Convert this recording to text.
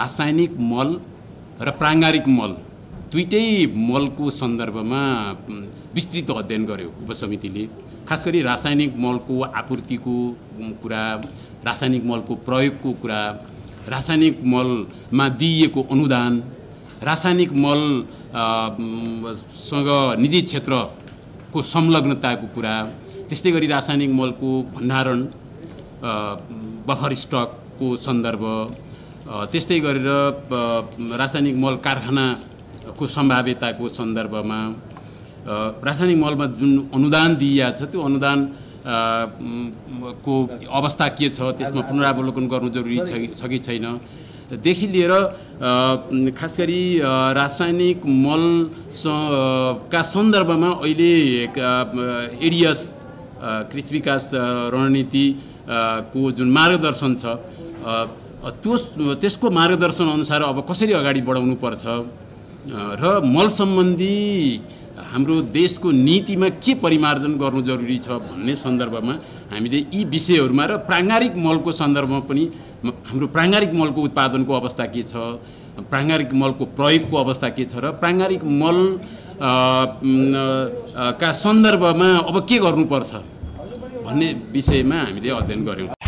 रासायनिक मल र प्राङ्गारिक मल दुइटै मलको सन्दर्भमा विस्तृत अध्ययन गर्यो उपसमितिले। खास गरी रासायनिक मलको आपूर्तिको कुरा रासायनिक मलको प्रयोगको कुरा रासायनिक मलमा दिइएको अनुदान रासायनिक मल सँग निजी क्षेत्रको संलग्नताको कुरा त्यस्तै गरी रासायनिक मलको भण्डारण बफर स्टकको सन्दर्भ त्यस्तै गरेर रासायनिक मल कारखानाको सम्भाव्यताको सन्दर्भमा रासायनिक मलमा जुन अनुदान दिइएको छ त्यो अनुदान को अवस्था के छ त्यसमा पुनरावलोकन गर्नु जरुरी छ कि- छैन। देखि लिएर खास गरी रासायनिक मल का सन्दर्भमा अहिले अ, कृषि विकास रणनीति को जुन मार्गदर्शन छ त्यो त्यसको मार्गदर्शन अनुसार अब कसरी अगाडि बढाउनु पर्छ? र मल सम्बन्धी हाम्रो देशको नीतिमा के परिमार्जन गर्नु जरुरी छ भन्ने सन्दर्भमा हामीले यी विषयहरूमा र प्राङ्गारिक मलको सन्दर्भमा पनि हाम्रो प्राङ्गारिक मलको उत्पादनको अवस्था के छ? प्राङ्गारिक मलको प्रयोगको अवस्था के छ? र प्राङ्गारिक मल का सन्दर्भमा अब के गर्नुपर्छ? भन्ने विषयमा हामीले अध्ययन गऱ्यौँ।